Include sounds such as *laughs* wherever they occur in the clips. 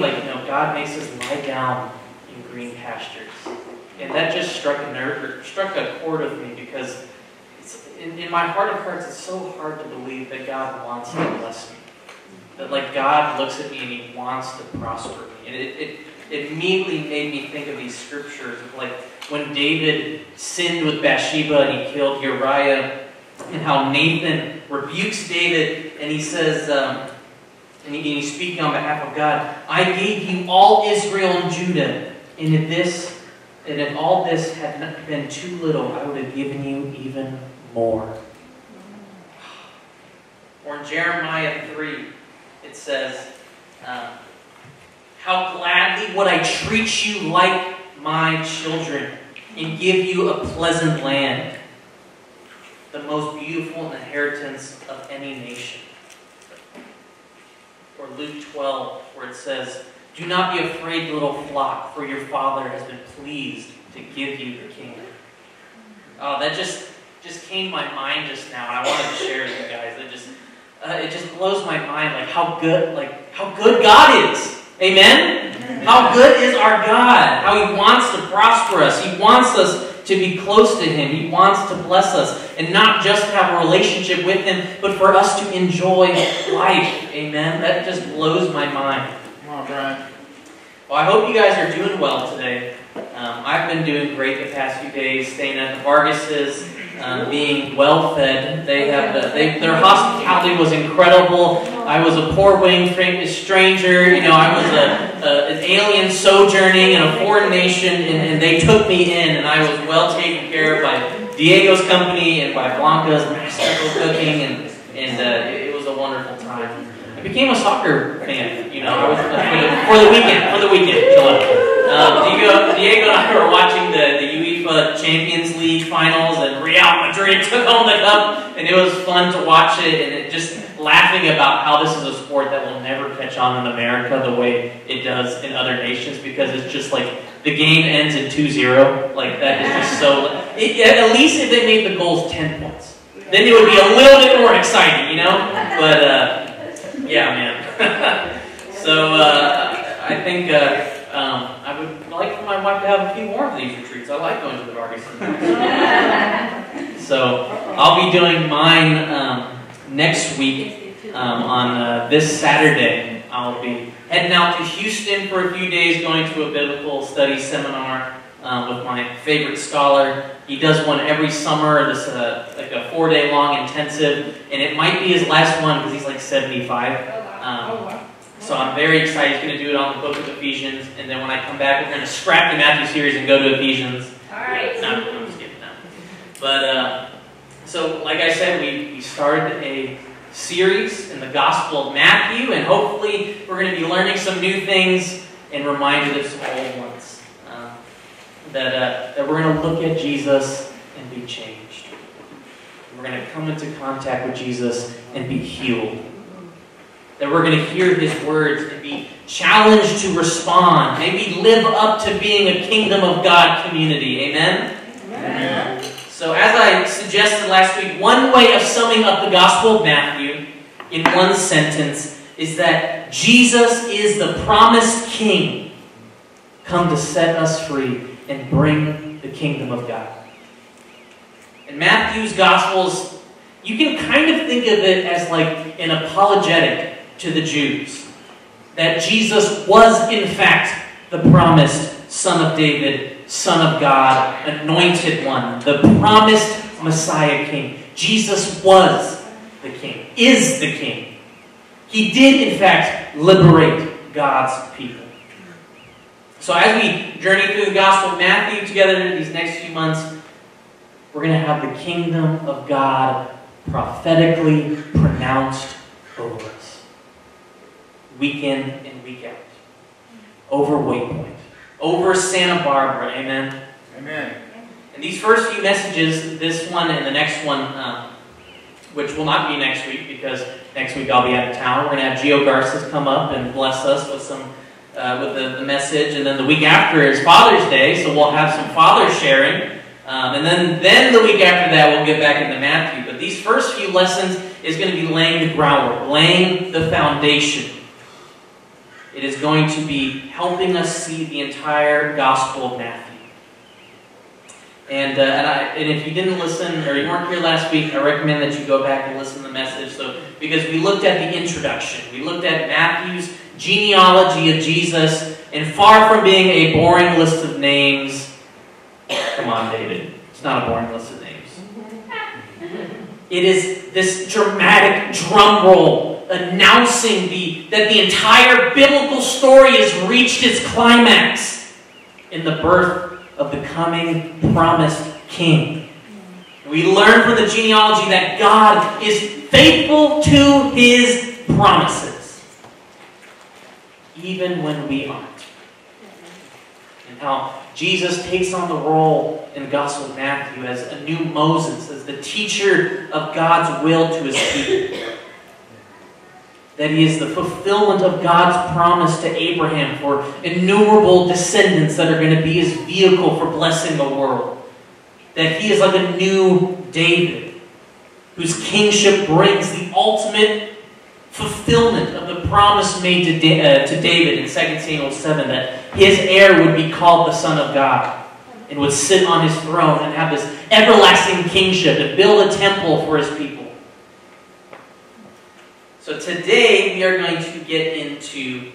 like, you know, God makes us lie down in green pastures. And that just struck a nerve, struck a chord with me because in, in my heart of hearts, it's so hard to believe that God wants to bless me. That like God looks at me and He wants to prosper me. And it, it, it immediately made me think of these scriptures of like when David sinned with Bathsheba and he killed Uriah, and how Nathan rebukes David and he says, um, and, he's speaking on behalf of God, I gave you all Israel and Judah, and if this and if all this had not been too little, I would have given you even more. Or in Jeremiah 3, it says, um, How gladly would I treat you like my children and give you a pleasant land, the most beautiful inheritance of any nation. Luke 12, where it says, Do not be afraid, little flock, for your Father has been pleased to give you the kingdom. Oh, that just just came to my mind just now, and I wanted to share with you guys. It just uh, it just blows my mind, like how good, like how good God is. Amen? How good is our God? How He wants to prosper us. He wants us to be close to Him. He wants to bless us. And not just have a relationship with Him, but for us to enjoy life. Amen? That just blows my mind. Come on, Brian. Well, I hope you guys are doing well today. Um, I've been doing great the past few days, staying at the Vargas's um, being well fed. They have the, they, their hospitality was incredible. I was a poor winged stranger. You know, I was a, a, an alien sojourning in a foreign nation, and, and, they took me in, and I was well taken care of by Diego's company and by Blanca's masterful cooking, and and uh, it, was a wonderful time. I became a soccer fan. You know, uh, for, the, for the weekend. For the weekend, um, Diego, Diego and I were watching the, the UEFA Champions League finals, and Real Madrid took home the cup, and it was fun to watch it, and it just laughing about how this is a sport that will never catch on in America the way it does in other nations, because it's just like the game ends in 2-0. Like, that is just so... It, at least if they made the goals 10 points. Then it would be a little bit more exciting, you know? But, uh, yeah, man. *laughs* so, uh, I think... Uh, um, I would like for my wife to have a few more of these retreats. I like going to the Vargas. *laughs* so I'll be doing mine um, next week um, on uh, this Saturday. I'll be heading out to Houston for a few days, going to a biblical study seminar um, with my favorite scholar. He does one every summer, this uh, like a four-day long intensive, and it might be his last one because he's like 75. Um, so I'm very excited. He's going to do it on the book of Ephesians. And then when I come back, we're going to scrap the Matthew series and go to Ephesians. All right. No, I'm just kidding. No. But, uh, so like I said, we, we started a series in the Gospel of Matthew. And hopefully we're going to be learning some new things and reminded of some old ones. Uh, that, uh, that we're going to look at Jesus and be changed. We're going to come into contact with Jesus and be healed that we're going to hear his words and be challenged to respond, maybe live up to being a kingdom of God community. Amen? So, as I suggested last week, one way of summing up the Gospel of Matthew in one sentence is that Jesus is the promised King come to set us free and bring the kingdom of God. In Matthew's Gospels, you can kind of think of it as like an apologetic to the Jews that Jesus was, in fact, the promised Son of David, Son of God, anointed one, the promised Messiah King. Jesus was the King, is the King. He did, in fact, liberate God's people. So as we journey through the Gospel of Matthew together in these next few months, we're going to have the kingdom of God prophetically pronounced over us week in and week out. Over Waypoint. Over Santa Barbara. Amen? Amen. And these first few messages, this one and the next one, um, which will not be next week because next week I'll be out of town. We're going to have Geo Garces come up and bless us with some uh, with the, the, message. And then the week after is Father's Day, so we'll have some father sharing. Um, and then, then the week after that, we'll get back into Matthew. But these first few lessons is going to be laying the groundwork, laying the foundation it is going to be helping us see the entire Gospel of Matthew. And, uh, and, I, and if you didn't listen or you weren't here last week, I recommend that you go back and listen to the message. So, because we looked at the introduction, we looked at Matthew's genealogy of Jesus, and far from being a boring list of names, come on, David, it's not a boring list of names. *laughs* It is this dramatic drum roll announcing the, that the entire biblical story has reached its climax in the birth of the coming promised king. We learn from the genealogy that God is faithful to his promises, even when we aren't. And how Jesus takes on the role in the Gospel of Matthew as a new Moses, as the teacher of God's will to his people. That he is the fulfillment of God's promise to Abraham for innumerable descendants that are going to be his vehicle for blessing the world. That he is like a new David, whose kingship brings the ultimate fulfillment of the promise made to, da- uh, to David in 2 Samuel 7 that his heir would be called the Son of God and would sit on his throne and have this everlasting kingship and build a temple for his people. So today we are going to get into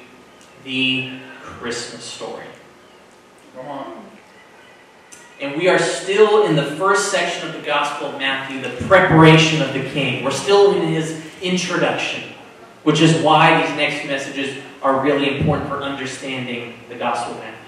the Christmas story. Come on. And we are still in the first section of the Gospel of Matthew, the preparation of the king. We're still in his introduction, which is why these next messages are really important for understanding the Gospel of Matthew.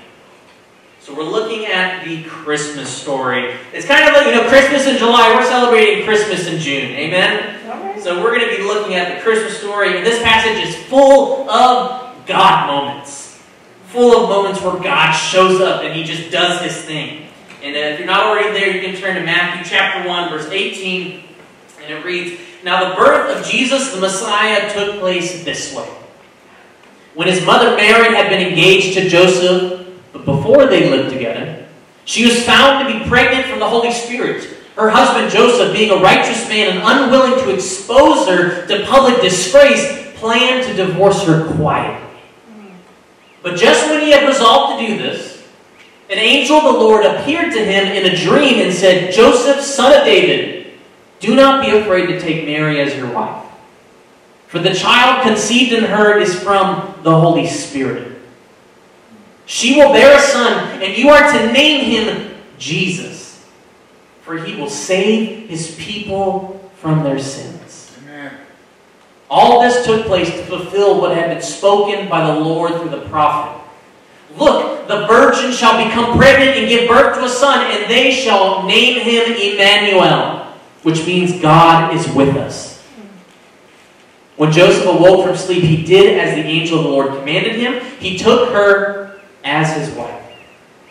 So we're looking at the Christmas story. It's kind of like, you know, Christmas in July. We're celebrating Christmas in June. Amen? So we're going to be looking at the Christmas story. And this passage is full of God moments. Full of moments where God shows up and he just does his thing. And if you're not already there, you can turn to Matthew chapter 1, verse 18. And it reads, Now the birth of Jesus the Messiah took place this way. When his mother Mary had been engaged to Joseph, but before they lived together, she was found to be pregnant from the Holy Spirit. Her husband Joseph, being a righteous man and unwilling to expose her to public disgrace, planned to divorce her quietly. But just when he had resolved to do this, an angel of the Lord appeared to him in a dream and said, Joseph, son of David, do not be afraid to take Mary as your wife. For the child conceived in her is from the Holy Spirit. She will bear a son, and you are to name him Jesus, for he will save his people from their sins. Amen. All this took place to fulfill what had been spoken by the Lord through the prophet. Look, the virgin shall become pregnant and give birth to a son, and they shall name him Emmanuel, which means God is with us. When Joseph awoke from sleep, he did as the angel of the Lord commanded him. He took her as his wife,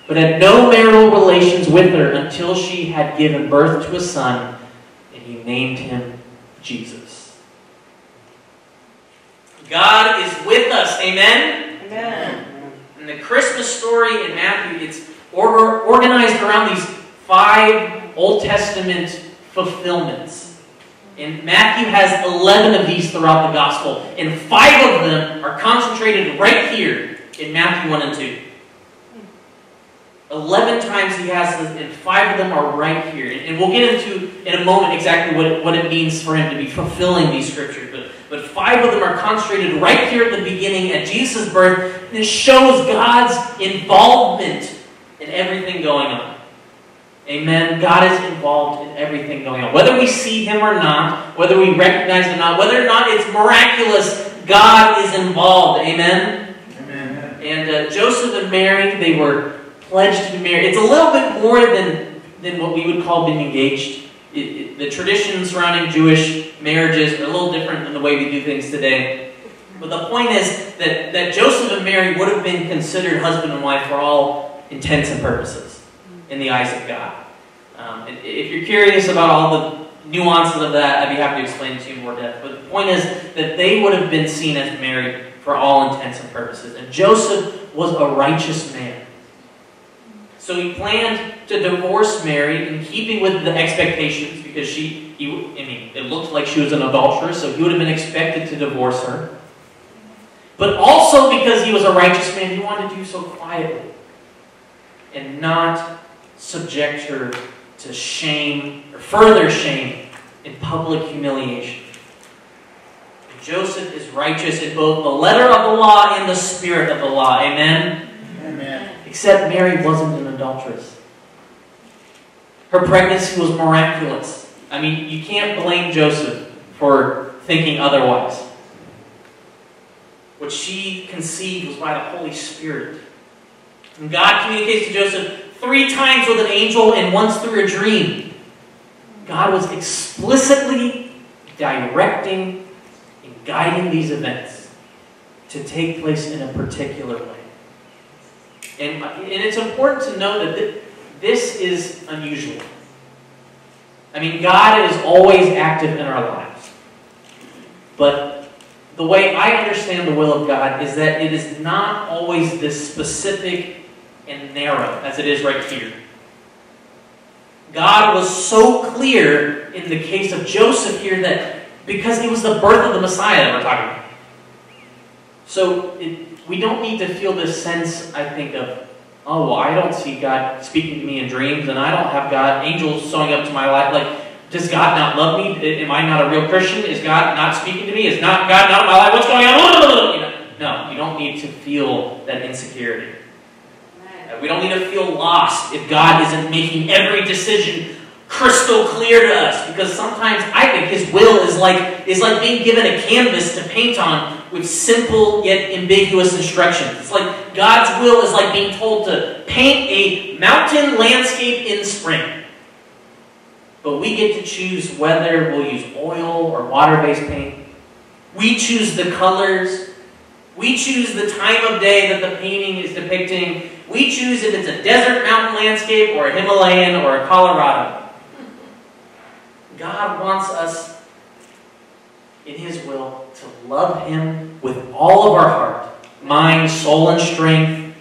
but had no marital relations with her until she had given birth to a son, and he named him Jesus. God is with us. Amen? Amen. And the Christmas story in Matthew, it's organized around these five Old Testament fulfillments. And Matthew has 11 of these throughout the gospel, and five of them are concentrated right here in Matthew 1 and 2. 11 times he has this, and five of them are right here. And, and we'll get into in a moment exactly what it, what it means for him to be fulfilling these scriptures. But, but five of them are concentrated right here at the beginning at Jesus' birth, and it shows God's involvement in everything going on. Amen. God is involved in everything going on. Whether we see him or not, whether we recognize him or not, whether or not it's miraculous, God is involved. Amen. Amen. And uh, Joseph and Mary, they were pledged to be married. It's a little bit more than, than what we would call being engaged. It, it, the traditions surrounding Jewish marriages are a little different than the way we do things today. But the point is that, that Joseph and Mary would have been considered husband and wife for all intents and purposes in the eyes of God. Um, if you're curious about all the nuances of that, I'd be happy to explain it to you in more depth. But the point is that they would have been seen as married for all intents and purposes. And Joseph was a righteous man. So he planned to divorce Mary in keeping with the expectations because she, he, I mean, it looked like she was an adulteress, so he would have been expected to divorce her. But also because he was a righteous man, he wanted to do so quietly and not subject her to shame or further shame in public humiliation. Joseph is righteous in both the letter of the law and the spirit of the law. Amen? Amen. Except Mary wasn't adulteress. Her pregnancy was miraculous. I mean, you can't blame Joseph for thinking otherwise. What she conceived was by the Holy Spirit. And God communicates to Joseph three times with an angel and once through a dream. God was explicitly directing and guiding these events to take place in a particular way. And, and it's important to know that this is unusual. I mean, God is always active in our lives. But the way I understand the will of God is that it is not always this specific and narrow as it is right here. God was so clear in the case of Joseph here that because it was the birth of the Messiah that we're talking about. So it, we don't need to feel this sense, I think, of, oh, well, I don't see God speaking to me in dreams, and I don't have God, angels showing up to my life. Like, does God not love me? Am I not a real Christian? Is God not speaking to me? Is not God not in my life? What's going on? You know, no, you don't need to feel that insecurity. We don't need to feel lost if God isn't making every decision crystal clear to us. Because sometimes I think His will is like is like being given a canvas to paint on with simple yet ambiguous instructions. It's like God's will is like being told to paint a mountain landscape in spring. But we get to choose whether we'll use oil or water-based paint. We choose the colors. We choose the time of day that the painting is depicting. We choose if it's a desert mountain landscape or a Himalayan or a Colorado. God wants us in His will to love Him with all of our heart, mind, soul, and strength,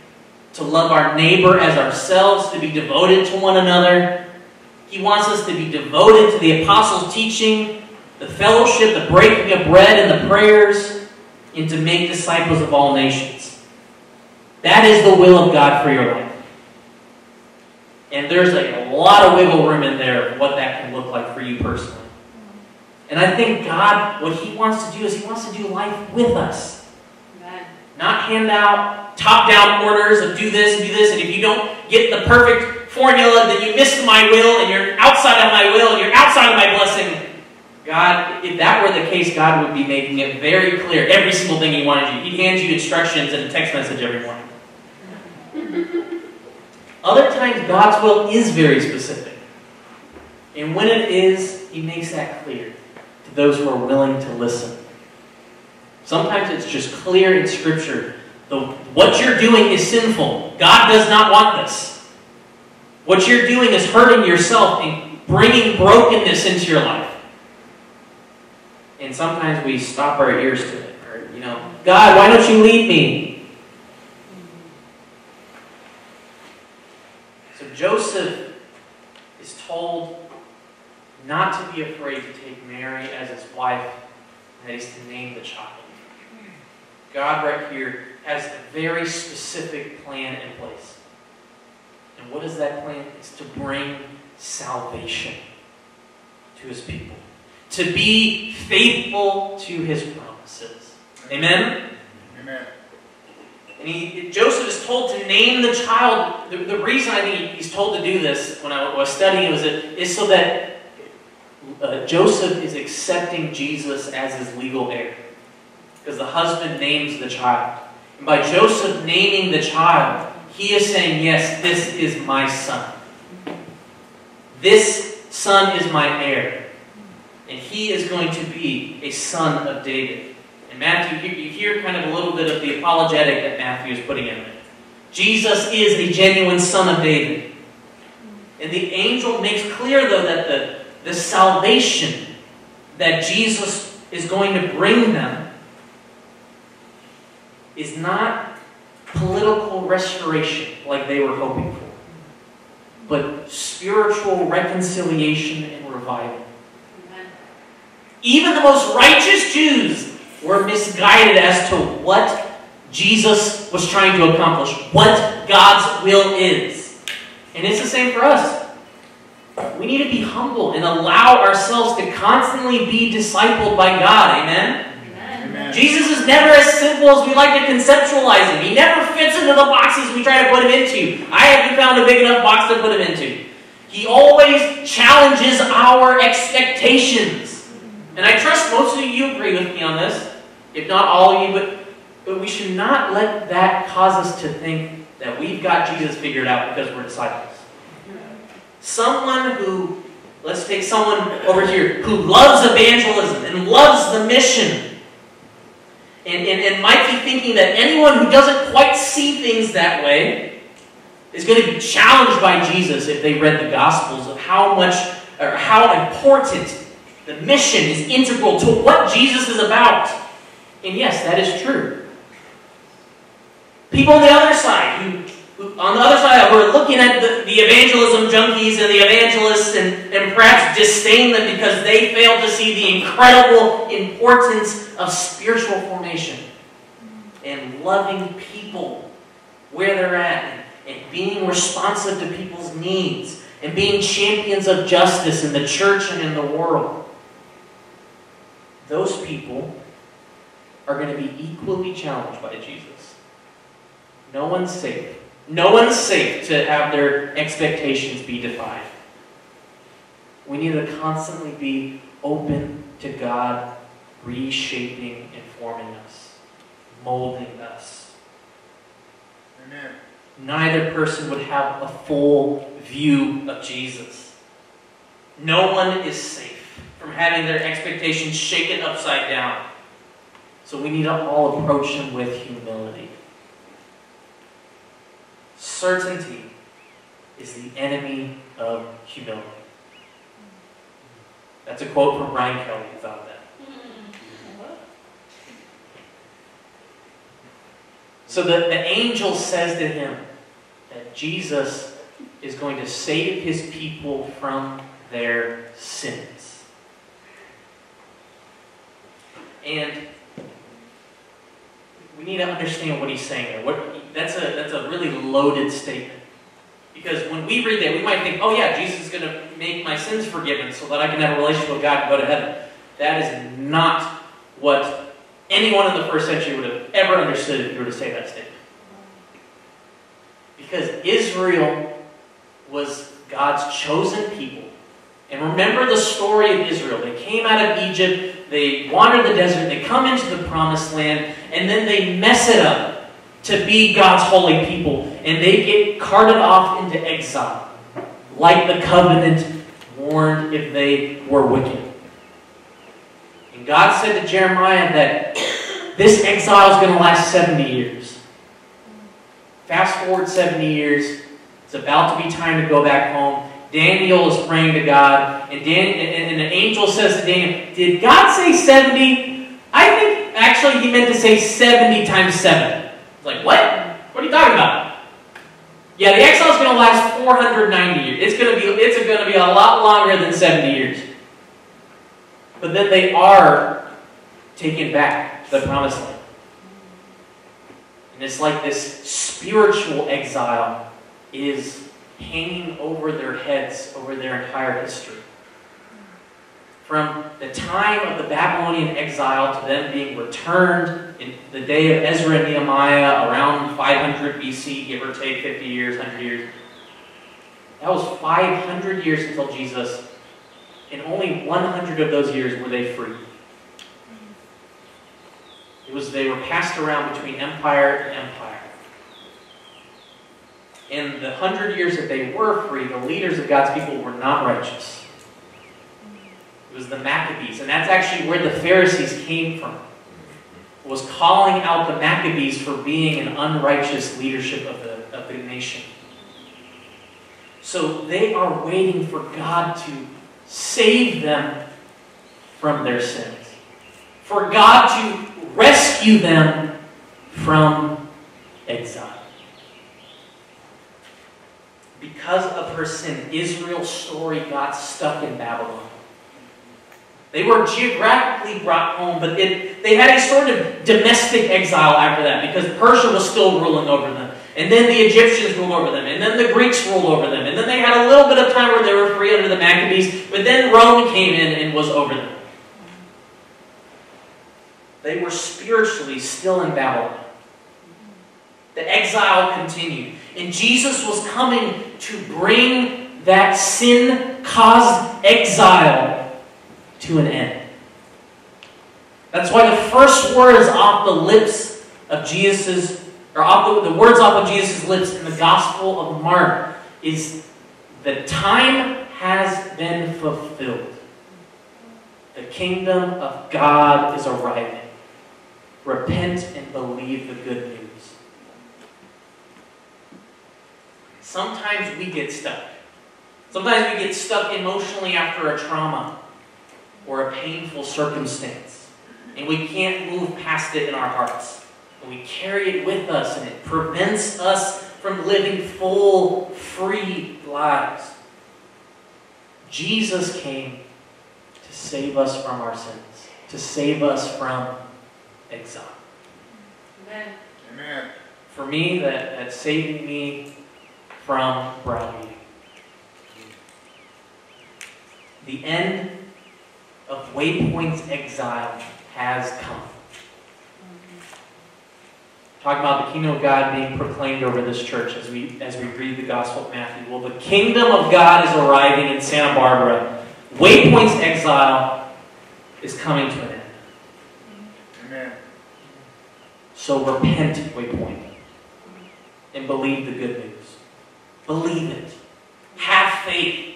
to love our neighbor as ourselves, to be devoted to one another. He wants us to be devoted to the apostles' teaching, the fellowship, the breaking of bread, and the prayers, and to make disciples of all nations. That is the will of God for your life. And there's a lot of wiggle room in there of what that can look like for you personally. And I think God, what He wants to do is He wants to do life with us. Amen. Not hand out top down orders of do this and do this, and if you don't get the perfect formula, then you missed my will and you're outside of my will and you're outside of my blessing. God, if that were the case, God would be making it very clear every single thing He wanted you. He'd hand you instructions and a text message every morning. *laughs* Other times, God's will is very specific. And when it is, He makes that clear those who are willing to listen. Sometimes it's just clear in Scripture. The, what you're doing is sinful. God does not want this. What you're doing is hurting yourself and bringing brokenness into your life. And sometimes we stop our ears to it. Or, you know, God, why don't you lead me? So Joseph is told not to be afraid to take Mary as his wife, and that he's to name the child. God, right here, has a very specific plan in place. And what is that plan? It's to bring salvation to his people, to be faithful to his promises. Amen? Amen. And he, Joseph is told to name the child. The, the reason I think he's told to do this when I was studying was it is so that uh, Joseph is accepting Jesus as his legal heir. Because the husband names the child. And by Joseph naming the child, he is saying, Yes, this is my son. This son is my heir. And he is going to be a son of David. And Matthew, you hear kind of a little bit of the apologetic that Matthew is putting in there. Jesus is a genuine son of David. And the angel makes clear, though, that the, the salvation that Jesus is going to bring them is not political restoration like they were hoping for, but spiritual reconciliation and revival. Even the most righteous Jews were misguided as to what Jesus was trying to accomplish, what God's will is. And it's the same for us. We need to be humble and allow ourselves to constantly be discipled by God. Amen? Amen. Jesus is never as simple as we like to conceptualize him. He never fits into the boxes we try to put him into. I haven't found a big enough box to put him into. He always challenges our expectations. And I trust most of you agree with me on this, if not all of you, but, but we should not let that cause us to think that we've got Jesus figured out because we're disciples. Someone who, let's take someone over here, who loves evangelism and loves the mission and, and, and might be thinking that anyone who doesn't quite see things that way is going to be challenged by Jesus if they read the Gospels of how much or how important the mission is integral to what Jesus is about. And yes, that is true. People on the other side who who, on the other side, looking at the, the evangelism junkies and the evangelists and, and perhaps disdain them because they fail to see the incredible importance of spiritual formation and loving people where they're at and, being responsive to people's needs and being champions of justice in the church and in the world. Those people are going to be equally challenged by Jesus. No one's safe. No one's safe to have their expectations be defied. We need to constantly be open to God reshaping and forming us, molding us. Amen. Neither person would have a full view of Jesus. No one is safe from having their expectations shaken upside down. So we need to all approach him with humility. Certainty is the enemy of humility. That's a quote from Brian Kelly who thought that. So the, the angel says to him that Jesus is going to save his people from their sins. And we need to understand what he's saying there. What, that's, a, that's a really loaded statement. Because when we read that, we might think, oh yeah, Jesus is going to make my sins forgiven so that I can have a relationship with God and go to heaven. That is not what anyone in the first century would have ever understood if you were to say that statement. Because Israel was God's chosen people. And remember the story of Israel. They came out of Egypt, they wandered the desert, they come into the promised land, and then they mess it up to be God's holy people. And they get carted off into exile, like the covenant warned if they were wicked. And God said to Jeremiah that this exile is going to last 70 years. Fast forward 70 years, it's about to be time to go back home. Daniel is praying to God, and, Dan, and, and the angel says to Daniel, Did God say 70? I think actually he meant to say 70 times 7. Like, what? What are you talking about? Yeah, the exile is going to last 490 years. It's going to be it's going to be a lot longer than 70 years. But then they are taken back to the promised land. And it's like this spiritual exile is hanging over their heads over their entire history. From the time of the Babylonian exile to them being returned in the day of Ezra and Nehemiah around 500 BC, give or take 50 years, 100 years. That was 500 years until Jesus, and only 100 of those years were they free. It was they were passed around between empire and empire. In the hundred years that they were free, the leaders of God's people were not righteous. Was the Maccabees, and that's actually where the Pharisees came from. Was calling out the Maccabees for being an unrighteous leadership of the, of the nation. So they are waiting for God to save them from their sins. For God to rescue them from exile. Because of her sin, Israel's story got stuck in Babylon. They were geographically brought home, but it, they had a sort of domestic exile after that because Persia was still ruling over them. And then the Egyptians ruled over them. And then the Greeks ruled over them. And then they had a little bit of time where they were free under the Maccabees. But then Rome came in and was over them. They were spiritually still in Babylon. The exile continued. And Jesus was coming to bring that sin caused exile to an end. That's why the first words off the lips of Jesus, or off the, the words off of Jesus' lips in the Gospel of Mark is the time has been fulfilled. The kingdom of God is arriving. Repent and believe the good news. Sometimes we get stuck. Sometimes we get stuck emotionally after a trauma or a painful circumstance. And we can't move past it in our hearts. And we carry it with us, and it prevents us from living full, free lives. Jesus came to save us from our sins, to save us from exile. Amen. Amen. For me, that, that saving me from browbeating. The end of Waypoint's exile has come. Talk about the kingdom of God being proclaimed over this church as we as we read the Gospel of Matthew. Well, the kingdom of God is arriving in Santa Barbara. Waypoint's exile is coming to an end. Amen. So repent, Waypoint, and believe the good news. Believe it. Have faith.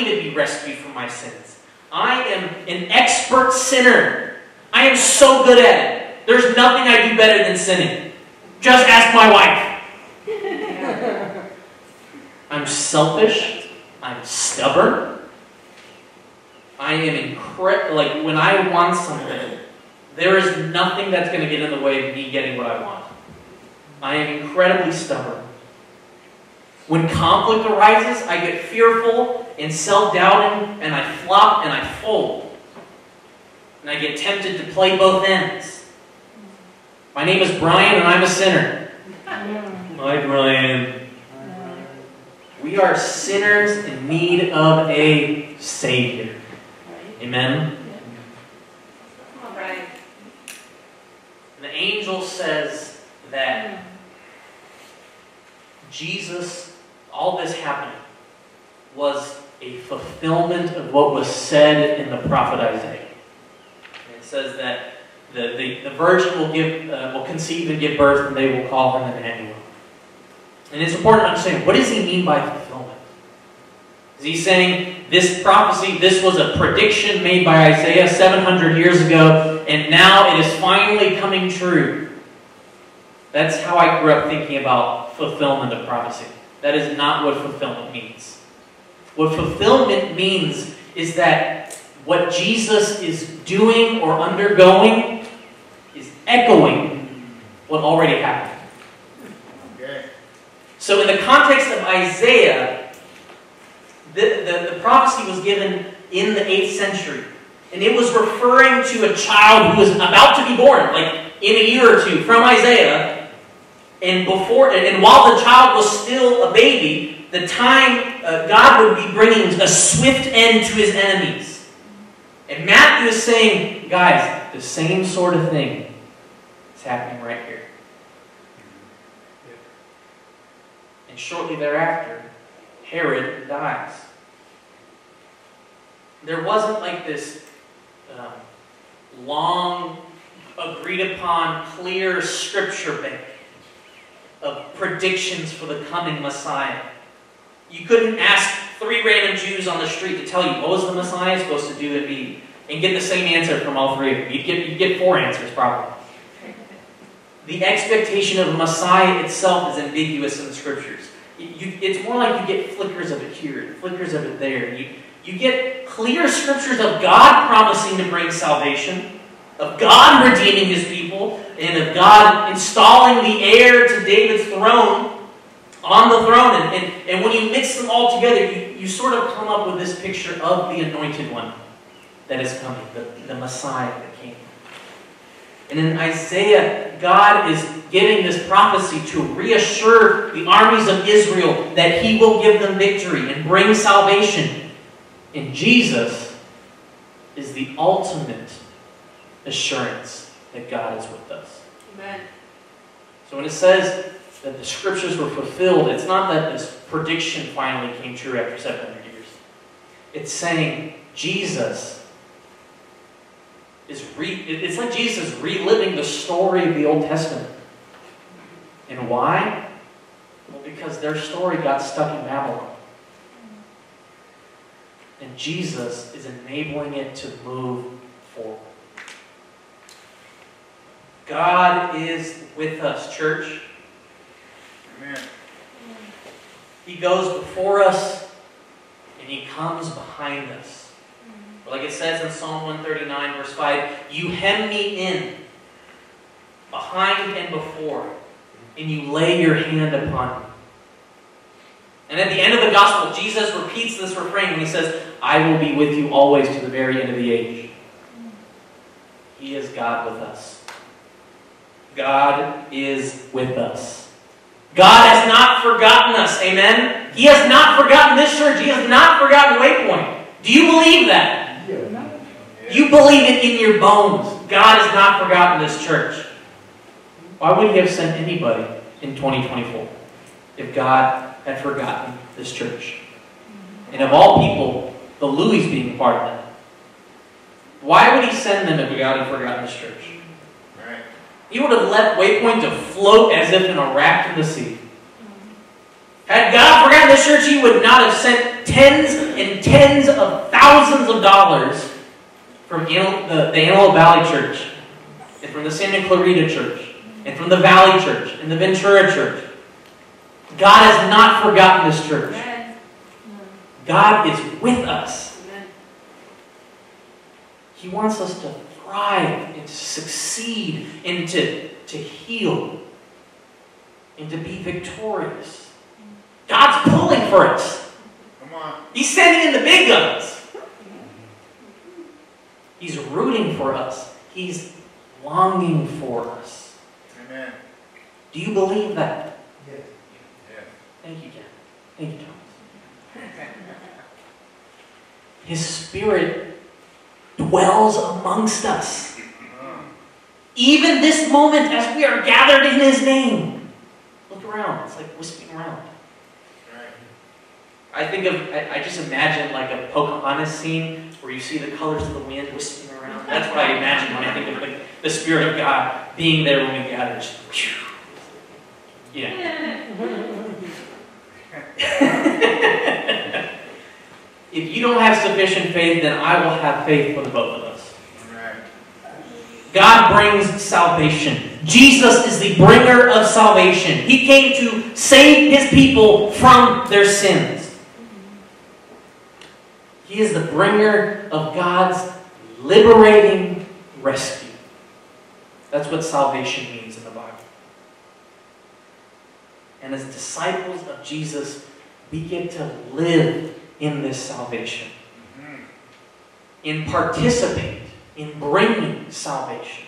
Need to be rescued from my sins. I am an expert sinner. I am so good at it. There's nothing I do better than sinning. Just ask my wife. *laughs* I'm selfish. I'm stubborn. I am incredible. Like, when I want something, there is nothing that's going to get in the way of me getting what I want. I am incredibly stubborn. When conflict arises, I get fearful and self doubting, and I flop and I fold. And I get tempted to play both ends. My name is Brian, and I'm a sinner. Hi, Brian. We are sinners in need of a Savior. Amen? Come on, Brian. The angel says that Jesus, all this happening, was a fulfillment of what was said in the prophet Isaiah. It says that the, the, the virgin will give uh, will conceive and give birth, and they will call him Emmanuel. And it's important to understand what does he mean by fulfillment? Is he saying this prophecy, this was a prediction made by Isaiah 700 years ago, and now it is finally coming true? That's how I grew up thinking about fulfillment of prophecy. That is not what fulfillment means. What fulfillment means is that what Jesus is doing or undergoing is echoing what already happened. Okay. So, in the context of Isaiah, the, the, the prophecy was given in the 8th century. And it was referring to a child who was about to be born, like in a year or two, from Isaiah. And before, and while the child was still a baby, the time uh, God would be bringing a swift end to his enemies. And Matthew is saying, guys, the same sort of thing is happening right here. And shortly thereafter, Herod dies. There wasn't like this um, long, agreed upon, clear scripture bank of predictions for the coming Messiah. You couldn't ask three random Jews on the street to tell you oh, what was the Messiah supposed to do and be, and get the same answer from all three of them. You'd get, you'd get four answers probably. The expectation of Messiah itself is ambiguous in the scriptures. You, it's more like you get flickers of it here, flickers of it there. You, you get clear scriptures of God promising to bring salvation, of God redeeming his people, and of God installing the heir to David's throne on the throne. And, and, and when you mix them all together, you, you sort of come up with this picture of the anointed one. that is coming, the, the Messiah, the King. And in Isaiah, God is giving this prophecy to reassure the armies of Israel that He will give them victory and bring salvation. And Jesus is the ultimate assurance that God is with us. Amen. So when it says that the scriptures were fulfilled, it's not that this prediction finally came true after 700 years. It's saying Jesus is re it's like Jesus reliving the story of the Old Testament. And why? Well, because their story got stuck in Babylon. And Jesus is enabling it to move forward. God is with us, church. Amen. He goes before us and he comes behind us. Like it says in Psalm 139, verse 5, you hem me in, behind and before, and you lay your hand upon me. And at the end of the gospel, Jesus repeats this refrain when he says, I will be with you always to the very end of the age. He is God with us. God is with us. God has not forgotten us. Amen? He has not forgotten this church. He has not forgotten Waypoint. Do you believe that? You believe it in your bones. God has not forgotten this church. Why would He have sent anybody in 2024 if God had forgotten this church? And of all people, the Louis being part of that. Why would He send them if God had forgotten this church? He would have left Waypoint to float as if in a raft in the sea. Had God forgotten this church, He would not have sent tens and tens of thousands of dollars from the, the Antelope Valley Church, and from the Santa Clarita Church, and from the Valley Church, and the Ventura Church. God has not forgotten this church. God is with us. He wants us to thrive and to succeed and to, to heal and to be victorious. God's pulling for us. Come on. He's sending in the big guns. He's rooting for us. He's longing for us. Amen. Do you believe that? Yes. Thank you, Jen. Thank you, Thomas. His Spirit dwells amongst us. Even this moment as we are gathered in His name. Look around. It's like whispering around. I think of, I, I just imagine like a Pocahontas scene where you see the colors of the wind whispering around. That's what I imagine when I think of like, the Spirit of God being there when we gather. Just, phew. yeah. *laughs* *laughs* if you don't have sufficient faith, then I will have faith for the both of us. God brings salvation. Jesus is the bringer of salvation. He came to save his people from their sins. He is the bringer of God's liberating rescue. That's what salvation means in the Bible. And as disciples of Jesus, we get to live in this salvation and participate in bringing salvation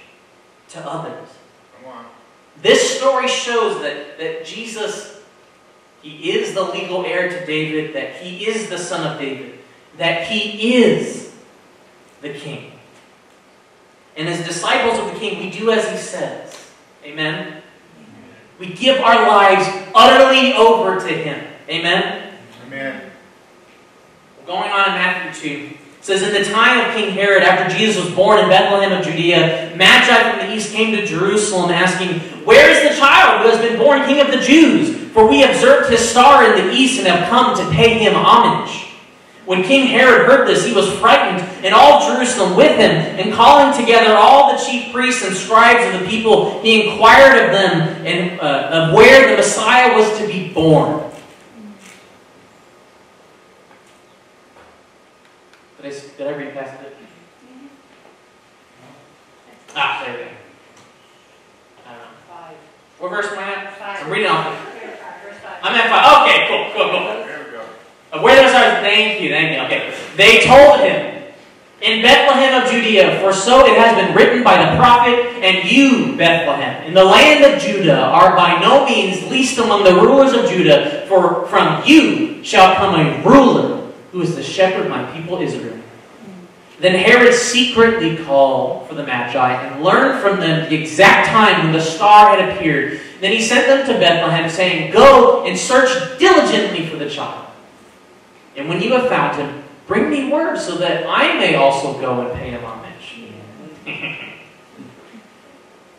to others. This story shows that, that Jesus, he is the legal heir to David, that he is the son of David, that he is the king. And as disciples of the king, we do as he says. Amen? We give our lives utterly over to him. Amen? Amen. Going on in Matthew 2, it says, In the time of King Herod, after Jesus was born in Bethlehem of Judea, Magi from the east came to Jerusalem asking, Where is the child who has been born King of the Jews? For we observed his star in the east and have come to pay him homage. When King Herod heard this, he was frightened, and all Jerusalem with him. And calling together all the chief priests and scribes of the people, he inquired of them and, uh, of where the Messiah was to be born. Did I, s- did I read past it? Ah, there we go. I don't know. Five. What verse am I at? Five. I'm reading off. Verse five. I'm at five. Okay, cool, cool, cool. There we go. Uh, Where the Messiah? Thank you, thank you. Okay. They told him. in Bethlehem of Judea, for so it has been written by the prophet, and you, Bethlehem, in the land of Judah, are by no means least among the rulers of Judah, for from you shall come a ruler who is the shepherd of my people Israel. Then Herod secretly called for the Magi and learned from them the exact time when the star had appeared. Then he sent them to Bethlehem, saying, Go and search diligently for the child. And when you have found him, bring me word so that I may also go and pay him homage. *laughs*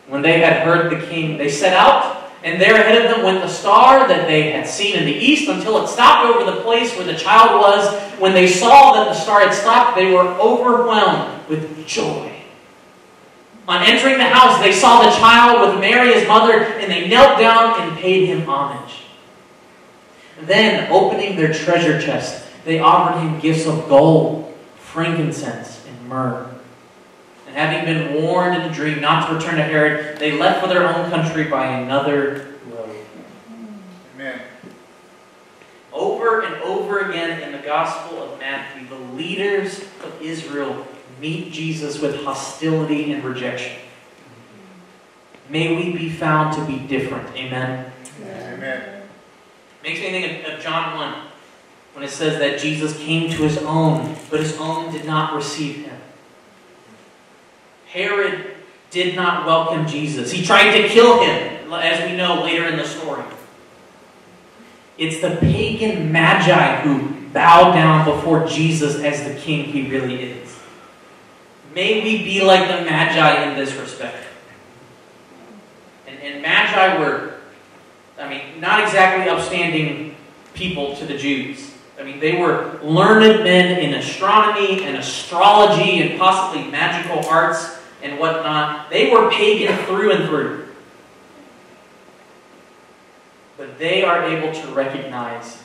when they had heard the king, they set out and there ahead of them went the star that they had seen in the east until it stopped over the place where the child was. When they saw that the star had stopped, they were overwhelmed with joy. On entering the house, they saw the child with Mary, his mother, and they knelt down and paid him homage. Then, opening their treasure chest, they offered him gifts of gold, frankincense, and myrrh. And having been warned in a dream not to return to Herod, they left for their own country by another road. Amen. Over and over again in the Gospel of Matthew, the leaders of Israel meet Jesus with hostility and rejection. May we be found to be different. Amen. Amen. Makes me think of, of John 1 when it says that Jesus came to his own, but his own did not receive him. Herod did not welcome Jesus. He tried to kill him, as we know later in the story. It's the pagan magi who bow down before Jesus as the king he really is. May we be like the magi in this respect. And, and magi were, I mean, not exactly upstanding people to the Jews. I mean, they were learned men in astronomy and astrology and possibly magical arts and whatnot. They were pagan through and through. But they are able to recognize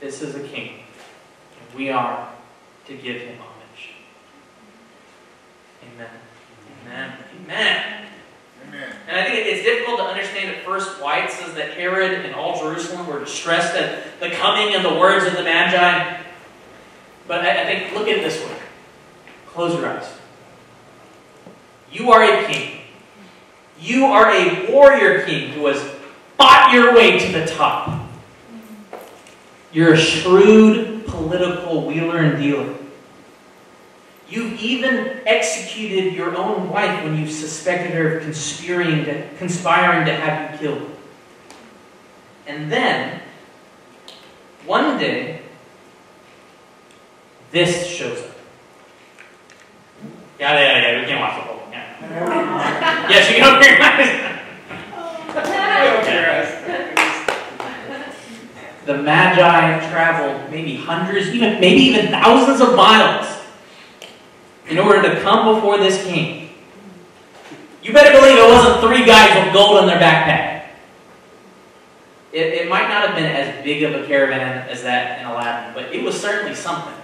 this is a king, and we are to give him homage. Amen. Amen. Amen. Amen. And I think it's difficult to understand at first why it says that Herod and all Jerusalem were distressed at the coming and the words of the Magi. But I, I think, look at it this way. Close your eyes. You are a king. You are a warrior king who has fought your way to the top. You're a shrewd political wheeler and dealer. You've even executed your own wife when you suspected her of conspiring to, conspiring to have you killed. And then, one day, this shows up. Yeah, yeah, yeah, we can't watch thing. Yeah. yes, you can open your eyes. *laughs* The Magi traveled maybe hundreds, even maybe even thousands of miles in order to come before this king. You better believe it wasn't three guys with gold in their backpack. It, it might not have been as big of a caravan as that in Aladdin, but it was certainly something.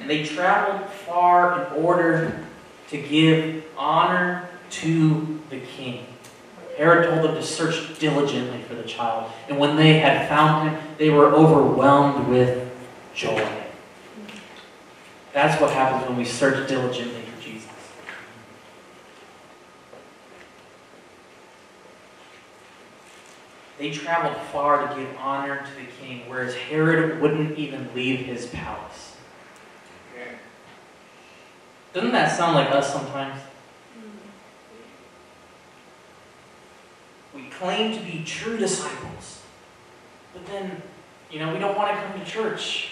And they traveled far in order to give honor to the king. Herod told them to search diligently for the child. And when they had found him, they were overwhelmed with joy. That's what happens when we search diligently for Jesus. They traveled far to give honor to the king, whereas Herod wouldn't even leave his palace. Doesn't that sound like us sometimes? We claim to be true disciples, but then, you know, we don't want to come to church.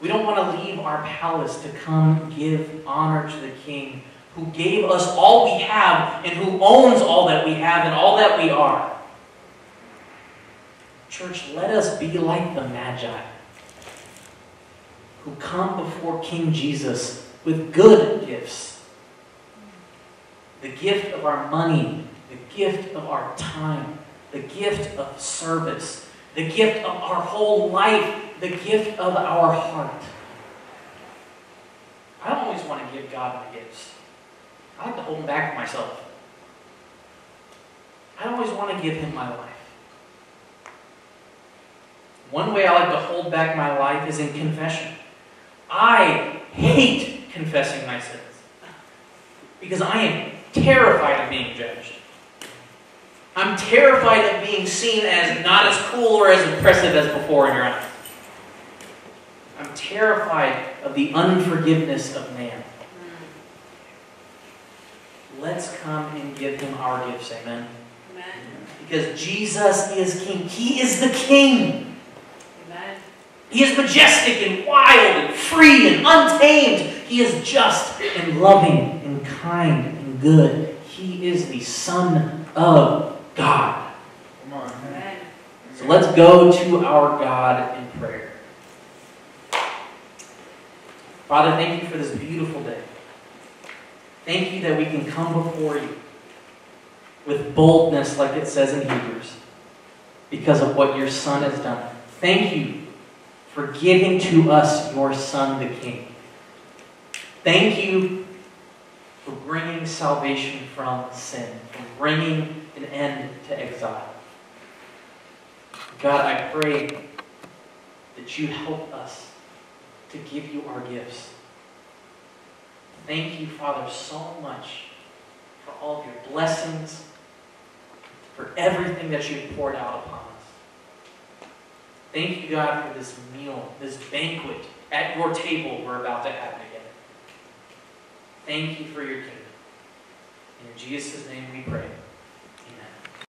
We don't want to leave our palace to come give honor to the King who gave us all we have and who owns all that we have and all that we are. Church, let us be like the Magi who come before King Jesus with good gifts. The gift of our money, the gift of our time, the gift of service, the gift of our whole life, the gift of our heart. I don't always want to give God my gifts. I like to hold them back for myself. I don't always want to give Him my life. One way I like to hold back my life is in confession. I hate confessing my sins because I am terrified of being judged. I'm terrified of being seen as not as cool or as impressive as before in your eyes. I'm terrified of the unforgiveness of man. Let's come and give him our gifts, amen. Amen. Because Jesus is King. He is the King. Amen. He is majestic and wild and free and untamed. He is just and loving and kind and good. He is the Son of God. Come on. Amen. So let's go to our God in prayer. Father, thank you for this beautiful day. Thank you that we can come before you with boldness, like it says in Hebrews, because of what your Son has done. Thank you for giving to us your Son, the King. Thank you for bringing salvation from sin, for bringing an end to exile. God, I pray that you help us to give you our gifts. Thank you, Father, so much for all of your blessings, for everything that you've poured out upon us. Thank you, God, for this meal, this banquet at your table we're about to have together. Thank you for your kingdom. In Jesus' name we pray.